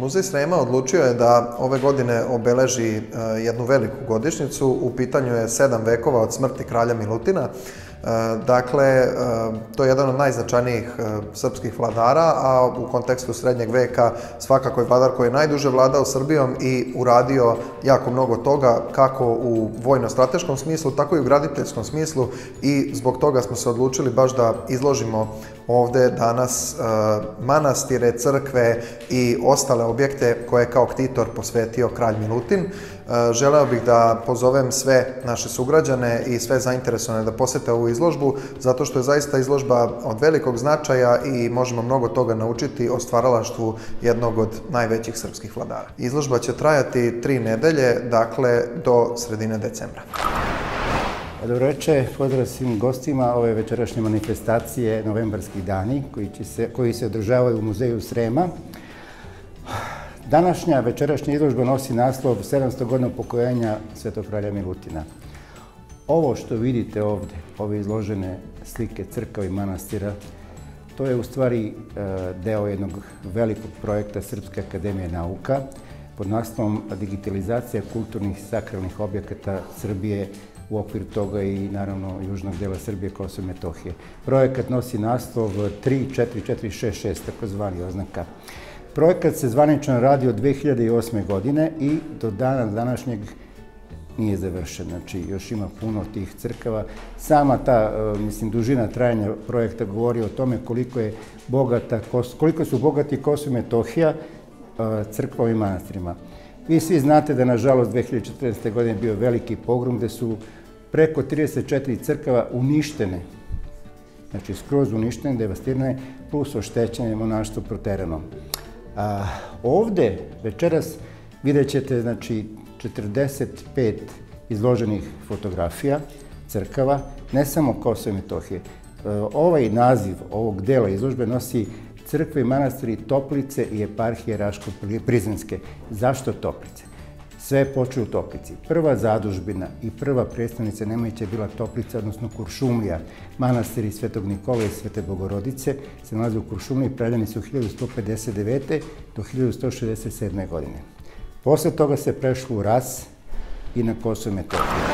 Muzej Srema odlučio je da ove godine obeleži jednu veliku godišnjicu. U pitanju je sedam vekova od smrti kralja Milutina. Dakle, to je jedan od najznačajnijih srpskih vladara, a u kontekstu srednjeg veka svakako je vladar koji je najduže vladao Srbijom i uradio jako mnogo toga, kako u vojno-strateškom smislu, tako i u graditeljskom smislu i zbog toga smo se odlučili baš da izložimo ovde danas manastire, crkve i ostale objekte koje je kao ktitor posvetio kralj Milutin. Želeo bih da pozovem sve naše sugrađane i sve zainteresovane da posete ovu izložbu, zato što je zaista izložba od velikog značaja i možemo mnogo toga naučiti o stvaralaštvu jednog od najvećih srpskih vladara. Izložba će trajati tri nedelje, dakle do sredine decembra. Dobroveče, pozdrav svim gostima ove večerašnje manifestacije Novembarskih dani koji, će se, koji se održavaju u muzeju Srema. Današnja večerašnja izložba nosi naslov 700 godina pokojenja Svetog kralja Milutina. Ovo što vidite ovde, ove izložene slike crkava i manastira, to je u stvari e, deo jednog velikog projekta Srpske akademije nauka pod naslovom digitalizacija kulturnih sakralnih objekata Srbije u okviru toga i naravno južnog dela Srbije, Kosovo i Metohije. Projekat nosi naslov 34466, takozvani oznaka. Projekat se zvanično radi od 2008. godine i do dana današnjeg nije završen. Znači, još ima puno tih crkava. Sama ta, e, mislim, dužina trajanja projekta govori o tome koliko je bogata, koliko su bogati Kosovo i Metohija e, crkvama i manastirima. Vi svi znate da, nažalost, 2014. godine bio veliki pogrom gde su preko 34 crkava uništene. Znači, skroz uništene, devastirane, plus oštećenje monaštvo proterano. A, ovde, večeras, vidjet ćete, znači, 45 izloženih fotografija crkava, ne samo Kosovo i Metohije. E, ovaj naziv ovog dela izložbe nosi crkve i manastiri Toplice i eparhije Raško-Prizrenske. Zašto Toplice? Sve je počeo u Toplici. Prva zadužbina i prva predstavnica Nemajića je bila Toplica, odnosno Kuršumlija. Manastiri Svetog Nikola i Svete Bogorodice se nalaze u Kuršumliji predani su 1159. do 1167. godine. Posle toga se prešlo u Ras i na Kosovo i Metohiju.